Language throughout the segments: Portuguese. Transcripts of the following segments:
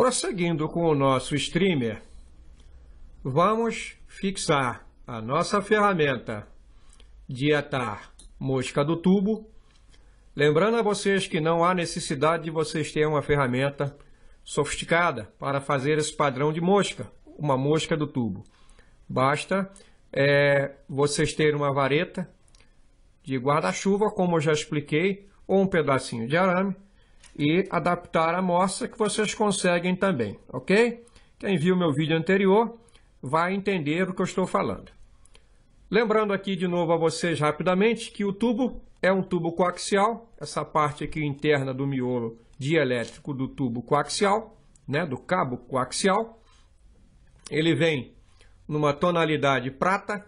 Prosseguindo com o nosso streamer, vamos fixar a nossa ferramenta de atar mosca do tubo. Lembrando a vocês que não há necessidade de vocês terem uma ferramenta sofisticada para fazer esse padrão de mosca, uma mosca do tubo. Basta é, vocês terem uma vareta de guarda-chuva, como eu já expliquei, ou um pedacinho de arame e adaptar a amostra que vocês conseguem também, ok? Quem viu meu vídeo anterior vai entender o que eu estou falando. Lembrando aqui de novo a vocês rapidamente que o tubo é um tubo coaxial, essa parte aqui interna do miolo dielétrico do tubo coaxial, né, do cabo coaxial. Ele vem numa tonalidade prata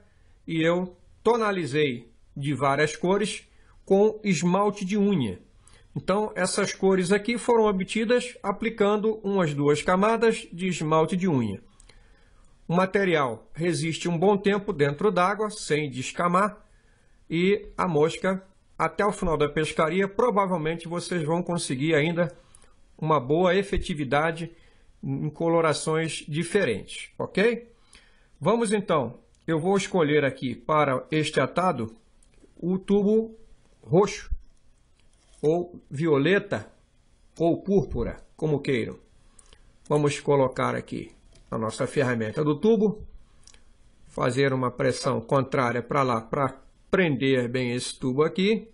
e eu tonalizei de várias cores com esmalte de unha. Então, essas cores aqui foram obtidas aplicando umas duas camadas de esmalte de unha. O material resiste um bom tempo dentro d'água, sem descamar, e a mosca, até o final da pescaria, provavelmente vocês vão conseguir ainda uma boa efetividade em colorações diferentes, ok? Vamos então, eu vou escolher aqui para este atado o tubo roxo, ou violeta, ou púrpura, como queiram. Vamos colocar aqui a nossa ferramenta do tubo, fazer uma pressão contrária para lá, para prender bem esse tubo aqui,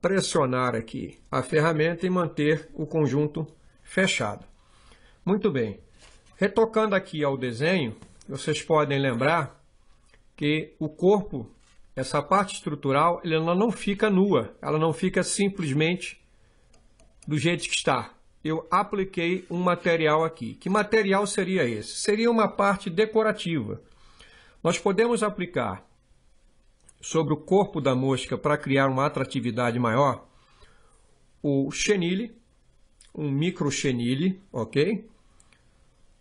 pressionar aqui a ferramenta e manter o conjunto fechado. Muito bem, retocando aqui ao desenho, vocês podem lembrar que o corpo essa parte estrutural ela não fica nua, ela não fica simplesmente do jeito que está. Eu apliquei um material aqui. Que material seria esse? Seria uma parte decorativa. Nós podemos aplicar sobre o corpo da mosca para criar uma atratividade maior o chenille, um micro chenille, ok?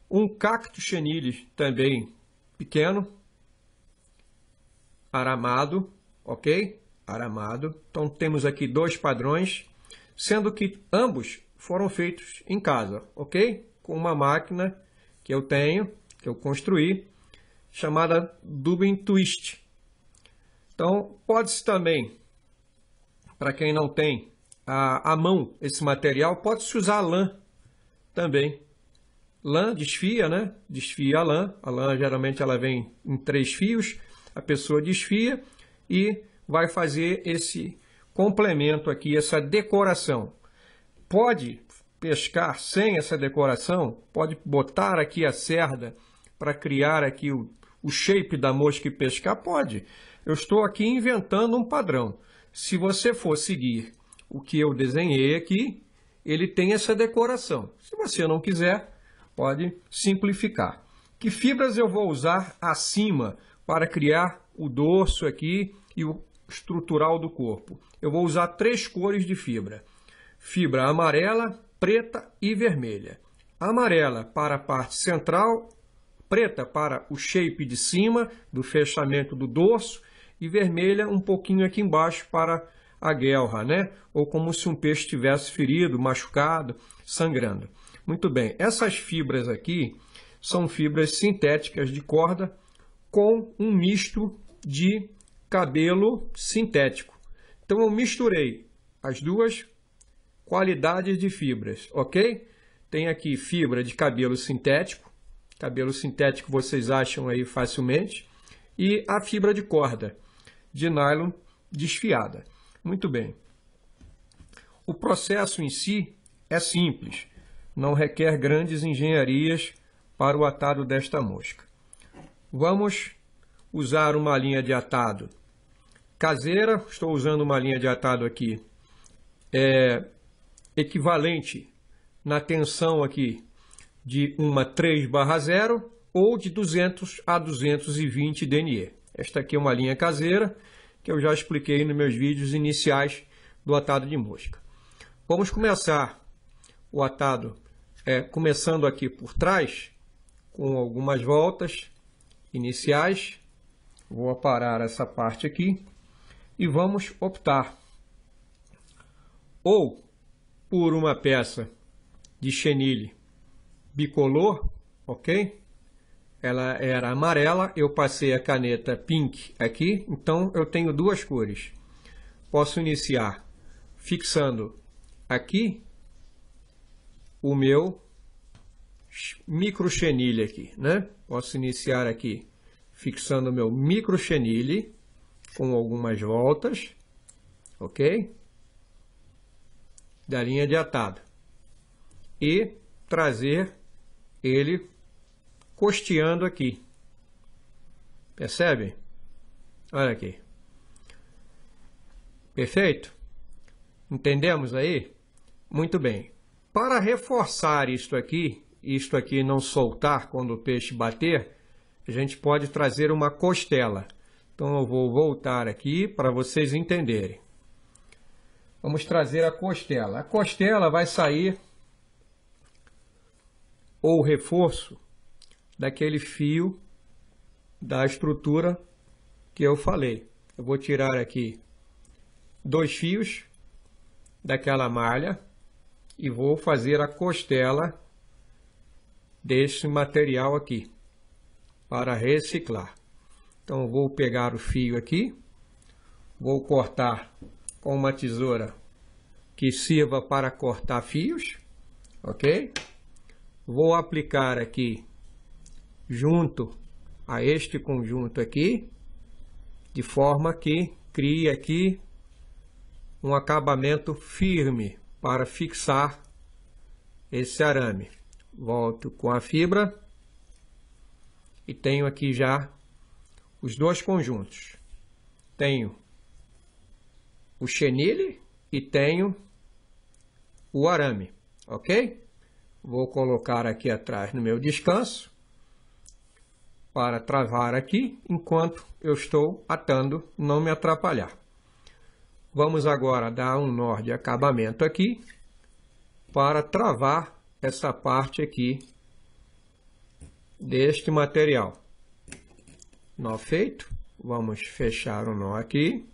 Um cacto chenille também pequeno, aramado, ok? Aramado. Então temos aqui dois padrões, sendo que ambos foram feitos em casa, ok? Com uma máquina que eu tenho, que eu construí, chamada Dubin Twist. Então pode-se também, para quem não tem a, mão esse material, pode-se usar lã também. Lã desfia, né? Desfia a lã. A lã geralmente ela vem em três fios a pessoa desfia e vai fazer esse complemento aqui, essa decoração. Pode pescar sem essa decoração, pode botar aqui a cerda para criar aqui o, o shape da mosca e pescar, pode. Eu estou aqui inventando um padrão. Se você for seguir o que eu desenhei aqui, ele tem essa decoração. Se você não quiser, pode simplificar. Que fibras eu vou usar acima para criar o dorso aqui e o estrutural do corpo. Eu vou usar três cores de fibra. Fibra amarela, preta e vermelha. Amarela para a parte central, preta para o shape de cima, do fechamento do dorso, e vermelha um pouquinho aqui embaixo para a guelra, né? Ou como se um peixe tivesse ferido, machucado, sangrando. Muito bem, essas fibras aqui são fibras sintéticas de corda com um misto de cabelo sintético. Então eu misturei as duas qualidades de fibras, ok? Tem aqui fibra de cabelo sintético, cabelo sintético vocês acham aí facilmente, e a fibra de corda de nylon desfiada. Muito bem. O processo em si é simples, não requer grandes engenharias para o atado desta mosca. Vamos usar uma linha de atado caseira, estou usando uma linha de atado aqui, é, equivalente na tensão aqui de uma 3 barra 0 ou de 200 a 220 dNE. Esta aqui é uma linha caseira que eu já expliquei nos meus vídeos iniciais do atado de mosca. Vamos começar o atado é, começando aqui por trás, com algumas voltas, iniciais. Vou aparar essa parte aqui e vamos optar ou por uma peça de chenille bicolor, ok? Ela era amarela, eu passei a caneta pink aqui, então eu tenho duas cores. Posso iniciar fixando aqui o meu micro chenille aqui, né? Posso iniciar aqui fixando o meu micro chenille com algumas voltas, ok? Da linha de atado. E trazer ele costeando aqui. Percebe? Olha aqui. Perfeito? Entendemos aí? Muito bem. Para reforçar isto aqui, isto aqui não soltar quando o peixe bater, a gente pode trazer uma costela. Então eu vou voltar aqui para vocês entenderem. Vamos trazer a costela. A costela vai sair ou reforço daquele fio da estrutura que eu falei. Eu vou tirar aqui dois fios daquela malha e vou fazer a costela desse material aqui para reciclar. Então vou pegar o fio aqui, vou cortar com uma tesoura que sirva para cortar fios, ok? Vou aplicar aqui junto a este conjunto aqui, de forma que crie aqui um acabamento firme para fixar esse arame. Volto com a fibra e tenho aqui já os dois conjuntos. Tenho o chenille e tenho o arame, ok? Vou colocar aqui atrás no meu descanso para travar aqui enquanto eu estou atando, não me atrapalhar. Vamos agora dar um nó de acabamento aqui para travar essa parte aqui deste material. Nó feito, vamos fechar o nó aqui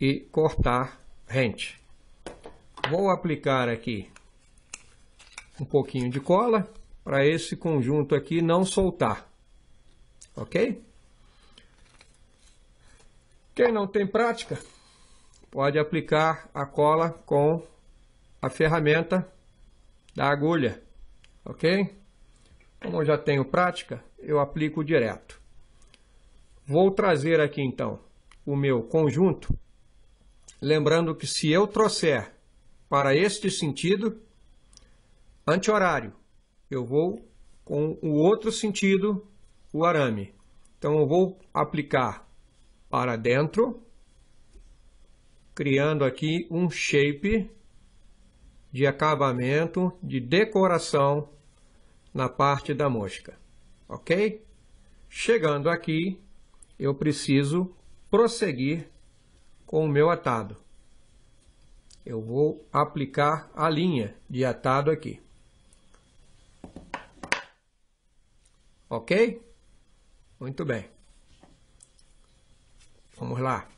e cortar rente. Vou aplicar aqui um pouquinho de cola para esse conjunto aqui não soltar. Ok? Quem não tem prática, pode aplicar a cola com a ferramenta da agulha. Ok? Como eu já tenho prática, eu aplico direto. Vou trazer aqui então o meu conjunto, lembrando que se eu trouxer para este sentido, anti-horário, eu vou com o outro sentido, o arame. Então, eu vou aplicar para dentro, criando aqui um shape de acabamento, de decoração na parte da mosca, ok? Chegando aqui, eu preciso prosseguir com o meu atado eu vou aplicar a linha de atado aqui. Ok? Muito bem. Vamos lá.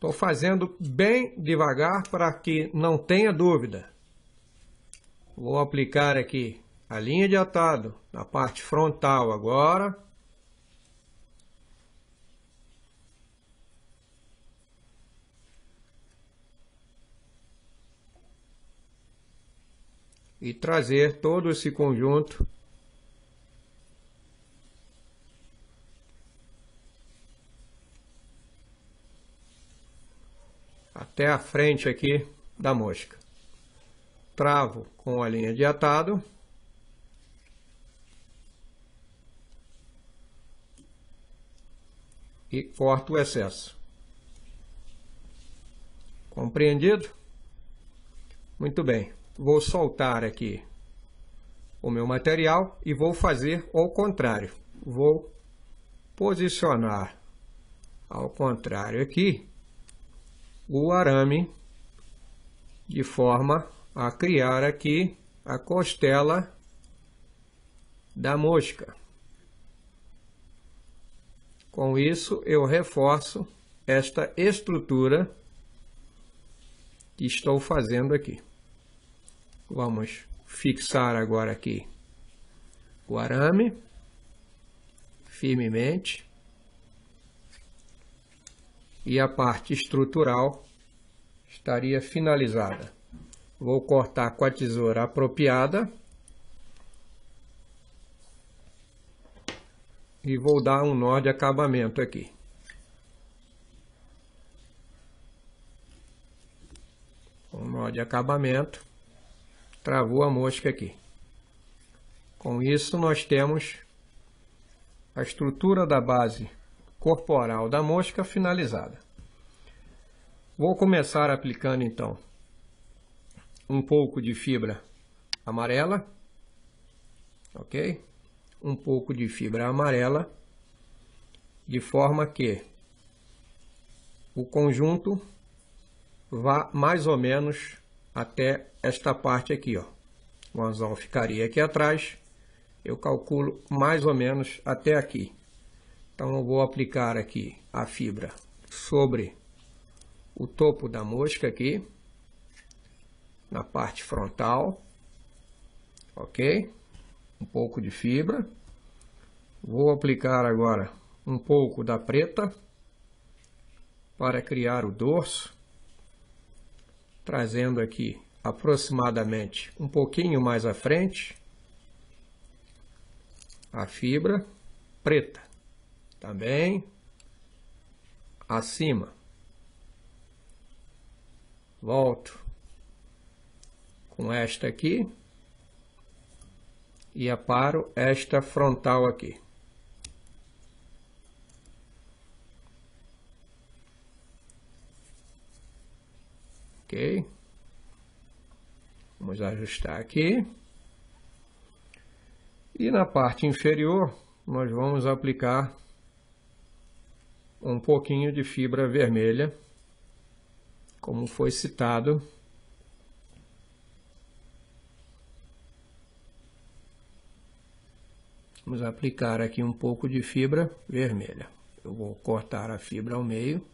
Estou fazendo bem devagar para que não tenha dúvida. Vou aplicar aqui a linha de atado na parte frontal agora. e trazer todo esse conjunto até a frente aqui da mosca. Travo com a linha de atado. E corto o excesso. Compreendido? Muito bem vou soltar aqui o meu material e vou fazer ao contrário. Vou posicionar ao contrário aqui o arame de forma a criar aqui a costela da mosca. Com isso, eu reforço esta estrutura que estou fazendo aqui. Vamos fixar agora aqui o arame firmemente e a parte estrutural estaria finalizada. Vou cortar com a tesoura apropriada e vou dar um nó de acabamento aqui. Um nó de acabamento, travou a mosca aqui. Com isso nós temos a estrutura da base corporal da mosca finalizada. Vou começar aplicando então um pouco de fibra amarela, ok? Um pouco de fibra amarela, de forma que o conjunto vá mais ou menos até esta parte aqui, ó. O anzol ficaria aqui atrás, eu calculo mais ou menos até aqui. Então eu vou aplicar aqui a fibra sobre o topo da mosca aqui, na parte frontal, ok? Um pouco de fibra. Vou aplicar agora um pouco da preta para criar o dorso, trazendo aqui aproximadamente um pouquinho mais à frente a fibra preta também acima. Volto com esta aqui e aparo esta frontal aqui. Ok? Vamos ajustar aqui. E na parte inferior, nós vamos aplicar um pouquinho de fibra vermelha, como foi citado. Vamos aplicar aqui um pouco de fibra vermelha. Eu vou cortar a fibra ao meio.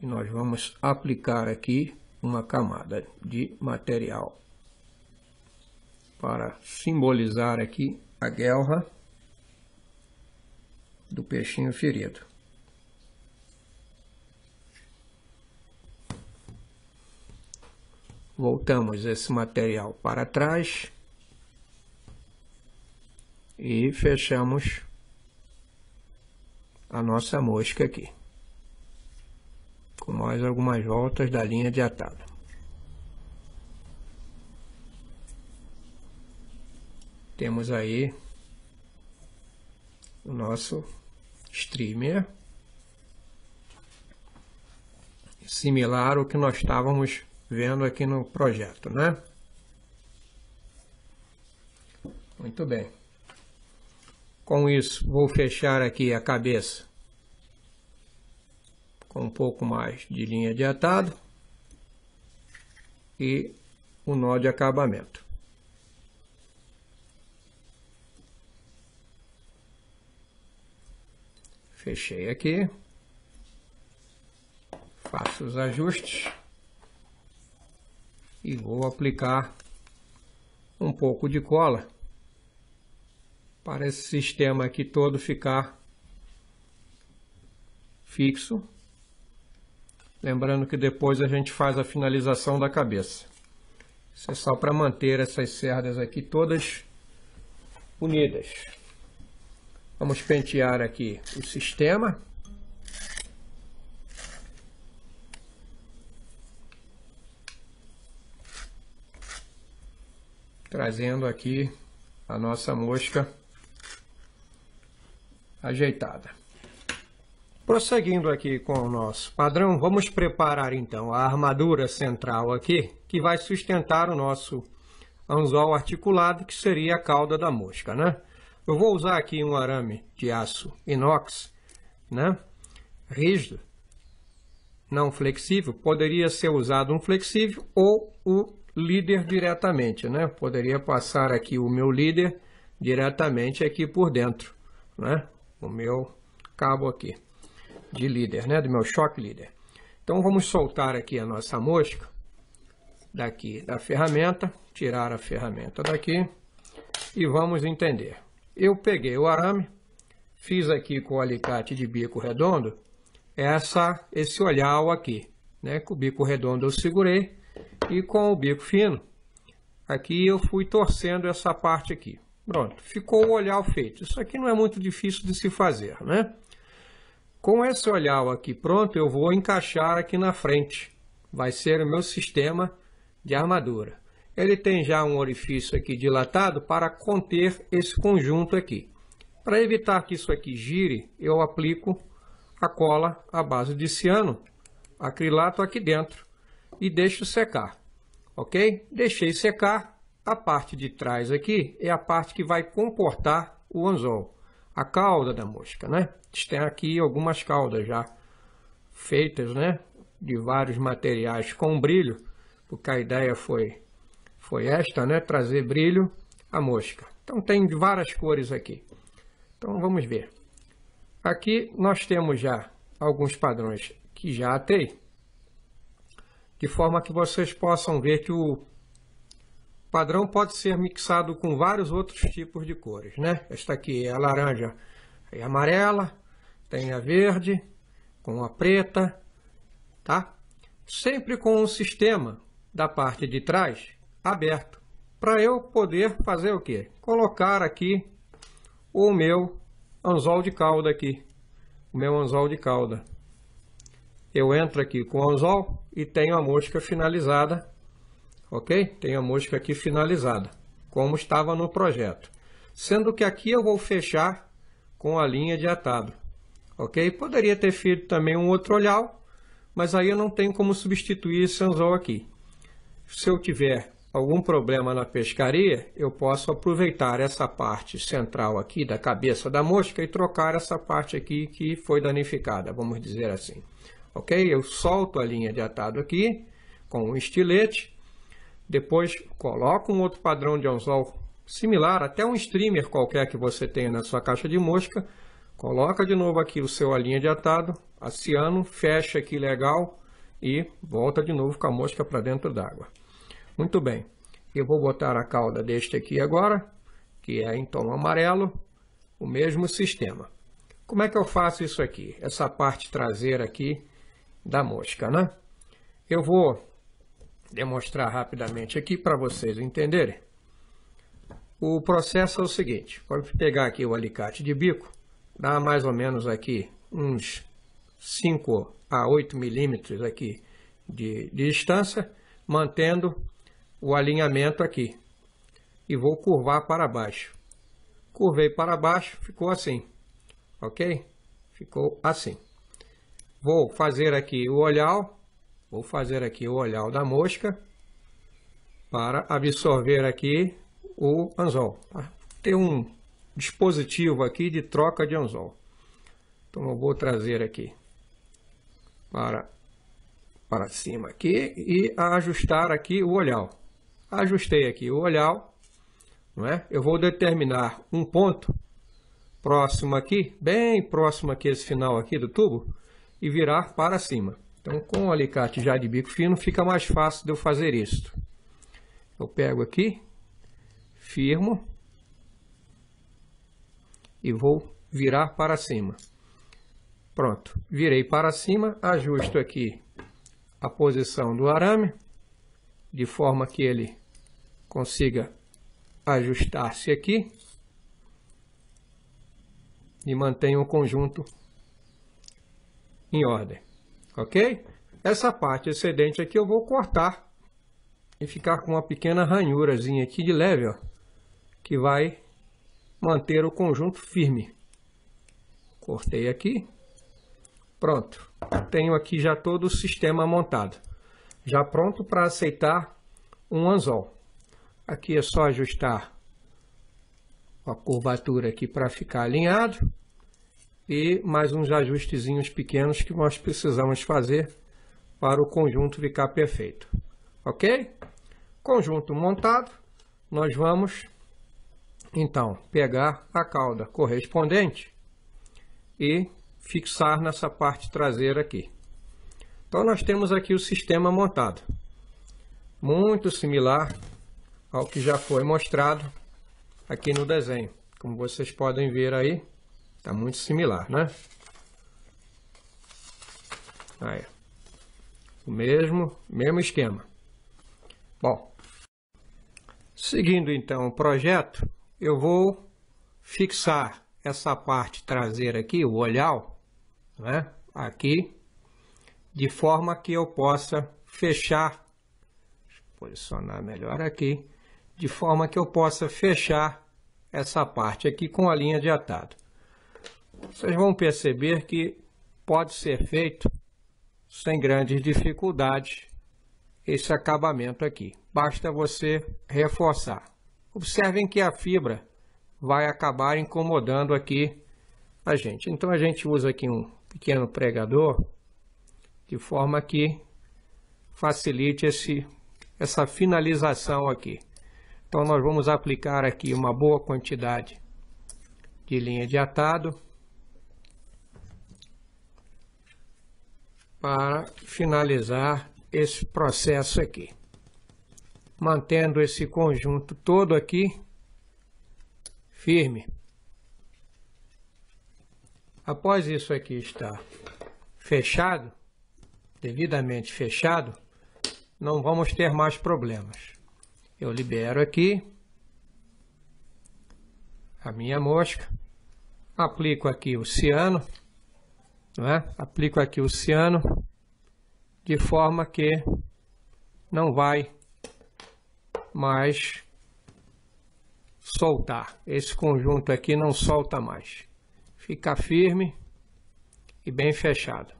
E nós vamos aplicar aqui uma camada de material para simbolizar aqui a guelra do peixinho ferido. Voltamos esse material para trás e fechamos a nossa mosca aqui, com mais algumas voltas da linha de atado. Temos aí o nosso streamer similar ao que nós estávamos vendo aqui no projeto, né? Muito bem. Com isso, vou fechar aqui a cabeça com um pouco mais de linha de atado e o nó de acabamento. Fechei aqui. Faço os ajustes. E vou aplicar um pouco de cola para esse sistema aqui todo ficar fixo. Lembrando que depois a gente faz a finalização da cabeça. Isso é só para manter essas cerdas aqui todas unidas. Vamos pentear aqui o sistema. Trazendo aqui a nossa mosca ajeitada. Prosseguindo aqui com o nosso padrão, vamos preparar então a armadura central aqui, que vai sustentar o nosso anzol articulado, que seria a cauda da mosca, né? Eu vou usar aqui um arame de aço inox, né? rígido, não flexível. Poderia ser usado um flexível ou o líder diretamente. Né? Poderia passar aqui o meu líder diretamente aqui por dentro, né? o meu cabo aqui. de líder, né? Do meu choque líder. Então vamos soltar aqui a nossa mosca daqui da ferramenta, tirar a ferramenta daqui e vamos entender. Eu peguei o arame, fiz aqui com o alicate de bico redondo essa, esse olhar aqui, né? Com o bico redondo eu segurei e com o bico fino aqui eu fui torcendo essa parte aqui. Pronto, ficou o olhar feito. Isso aqui não é muito difícil de se fazer, né? Com esse olhar aqui pronto, eu vou encaixar aqui na frente. Vai ser o meu sistema de armadura. Ele tem já um orifício aqui dilatado para conter esse conjunto aqui. Para evitar que isso aqui gire, eu aplico a cola à base de ciano, acrilato aqui dentro e deixo secar. Ok? Deixei secar. A parte de trás aqui é a parte que vai comportar o anzol a cauda da mosca, né? Tem aqui algumas caudas já feitas, né? De vários materiais com brilho, porque a ideia foi, foi esta, né? Trazer brilho à mosca. Então tem várias cores aqui. Então vamos ver. Aqui nós temos já alguns padrões que já atei, de forma que vocês possam ver que o padrão pode ser mixado com vários outros tipos de cores, né? Esta aqui é a laranja e amarela, tem a verde, com a preta, tá? Sempre com o sistema da parte de trás aberto, para eu poder fazer o quê? Colocar aqui o meu anzol de cauda aqui, o meu anzol de cauda. Eu entro aqui com o anzol e tenho a mosca finalizada ok? Tem a mosca aqui finalizada, como estava no projeto. Sendo que aqui eu vou fechar com a linha de atado, ok? Poderia ter feito também um outro olhal, mas aí eu não tenho como substituir esse anzol aqui. Se eu tiver algum problema na pescaria, eu posso aproveitar essa parte central aqui da cabeça da mosca e trocar essa parte aqui que foi danificada, vamos dizer assim. Ok? Eu solto a linha de atado aqui com um estilete depois coloca um outro padrão de anzol similar, até um streamer qualquer que você tenha na sua caixa de mosca. Coloca de novo aqui o seu a linha de atado, aciano, fecha aqui legal e volta de novo com a mosca para dentro d'água. Muito bem, eu vou botar a cauda deste aqui agora, que é em tom amarelo, o mesmo sistema. Como é que eu faço isso aqui? Essa parte traseira aqui da mosca, né? Eu vou demonstrar rapidamente aqui para vocês entenderem. O processo é o seguinte, vou pegar aqui o alicate de bico, dá mais ou menos aqui uns 5 a 8 milímetros aqui de, de distância, mantendo o alinhamento aqui. E vou curvar para baixo. Curvei para baixo, ficou assim, ok? Ficou assim. Vou fazer aqui o olhar Vou fazer aqui o olhar da mosca para absorver aqui o anzol. Tá? Tem um dispositivo aqui de troca de anzol. Então eu vou trazer aqui para, para cima aqui e ajustar aqui o olhar. Ajustei aqui o olhar, não é? Eu vou determinar um ponto próximo aqui, bem próximo aqui esse final aqui do tubo e virar para cima. Então, com o alicate já de bico fino, fica mais fácil de eu fazer isso. Eu pego aqui, firmo e vou virar para cima. Pronto, virei para cima, ajusto aqui a posição do arame, de forma que ele consiga ajustar-se aqui e mantenha o conjunto em ordem ok? Essa parte excedente aqui eu vou cortar e ficar com uma pequena ranhurazinha aqui de leve, ó, que vai manter o conjunto firme. Cortei aqui, pronto. Tenho aqui já todo o sistema montado, já pronto para aceitar um anzol. Aqui é só ajustar a curvatura aqui para ficar alinhado e mais uns ajustezinhos pequenos que nós precisamos fazer para o conjunto ficar perfeito. Ok? Conjunto montado, nós vamos então pegar a cauda correspondente e fixar nessa parte traseira aqui. Então nós temos aqui o sistema montado. Muito similar ao que já foi mostrado aqui no desenho. Como vocês podem ver aí, está muito similar, né? Aí. O mesmo, mesmo esquema. Bom, seguindo então o projeto, eu vou fixar essa parte traseira aqui, o olhal, né? aqui, de forma que eu possa fechar, posicionar melhor aqui, de forma que eu possa fechar essa parte aqui com a linha de atado. Vocês vão perceber que pode ser feito sem grandes dificuldades esse acabamento aqui. Basta você reforçar. Observem que a fibra vai acabar incomodando aqui a gente. Então a gente usa aqui um pequeno pregador de forma que facilite esse, essa finalização aqui. Então nós vamos aplicar aqui uma boa quantidade de linha de atado para finalizar esse processo aqui. Mantendo esse conjunto todo aqui firme. Após isso aqui estar fechado, devidamente fechado, não vamos ter mais problemas eu libero aqui a minha mosca, aplico aqui o ciano, não é? aplico aqui o ciano de forma que não vai mais soltar. Esse conjunto aqui não solta mais. Fica firme e bem fechado.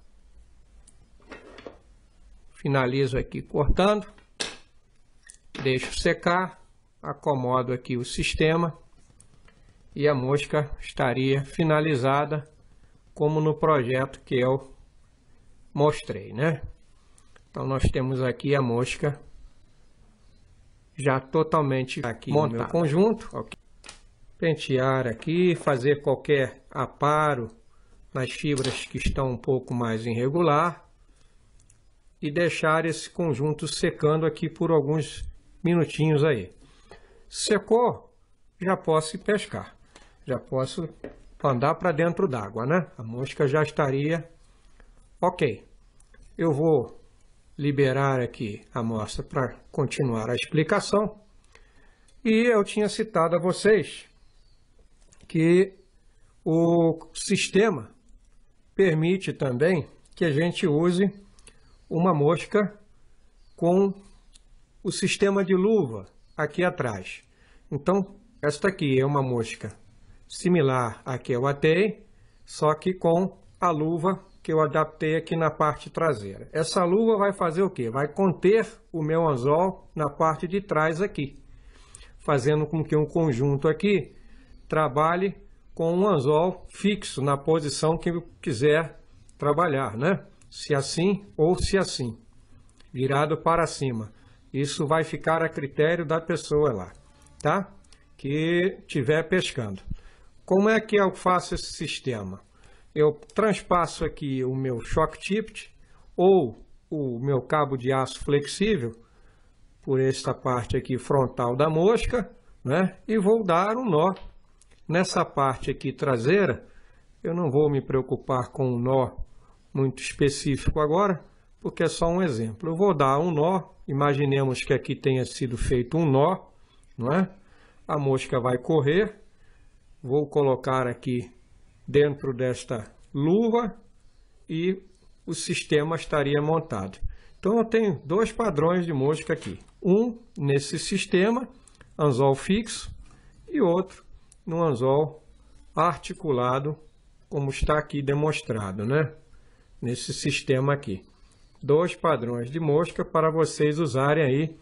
Finalizo aqui cortando deixo secar, acomodo aqui o sistema e a mosca estaria finalizada como no projeto que eu mostrei, né? Então nós temos aqui a mosca já totalmente aqui montada. no meu conjunto. Okay. Pentear aqui, fazer qualquer aparo nas fibras que estão um pouco mais irregular e deixar esse conjunto secando aqui por alguns minutinhos aí. Secou, já posso pescar. Já posso andar para dentro d'água, né? A mosca já estaria ok. Eu vou liberar aqui a amostra para continuar a explicação. E eu tinha citado a vocês que o sistema permite também que a gente use uma mosca com o sistema de luva aqui atrás. Então, esta aqui é uma mosca similar à que eu atei, só que com a luva que eu adaptei aqui na parte traseira. Essa luva vai fazer o que? Vai conter o meu anzol na parte de trás aqui, fazendo com que um conjunto aqui trabalhe com um anzol fixo na posição que eu quiser trabalhar, né? Se assim ou se assim, virado para cima. Isso vai ficar a critério da pessoa lá, tá? Que estiver pescando. Como é que eu faço esse sistema? Eu transpasso aqui o meu shock tipped ou o meu cabo de aço flexível por esta parte aqui frontal da mosca, né? E vou dar um nó. Nessa parte aqui traseira, eu não vou me preocupar com um nó muito específico agora, porque é só um exemplo. Eu vou dar um nó, imaginemos que aqui tenha sido feito um nó, não é? A mosca vai correr, vou colocar aqui dentro desta luva e o sistema estaria montado. Então eu tenho dois padrões de mosca aqui. Um nesse sistema, anzol fixo, e outro no anzol articulado, como está aqui demonstrado, né? Nesse sistema aqui dois padrões de mosca para vocês usarem aí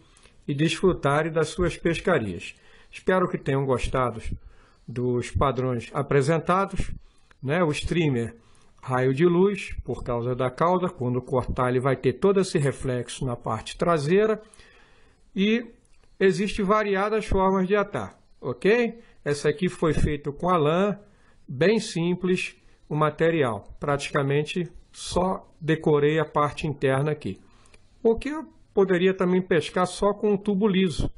e desfrutarem das suas pescarias. Espero que tenham gostado dos padrões apresentados. Né? O streamer raio de luz, por causa da cauda, quando cortar ele vai ter todo esse reflexo na parte traseira. E existem variadas formas de atar, ok? Essa aqui foi feita com a lã, bem simples, o material. Praticamente só decorei a parte interna aqui. O que eu poderia também pescar só com um tubo liso,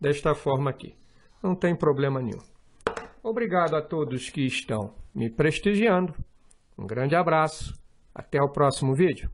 desta forma aqui. Não tem problema nenhum. Obrigado a todos que estão me prestigiando. Um grande abraço. Até o próximo vídeo.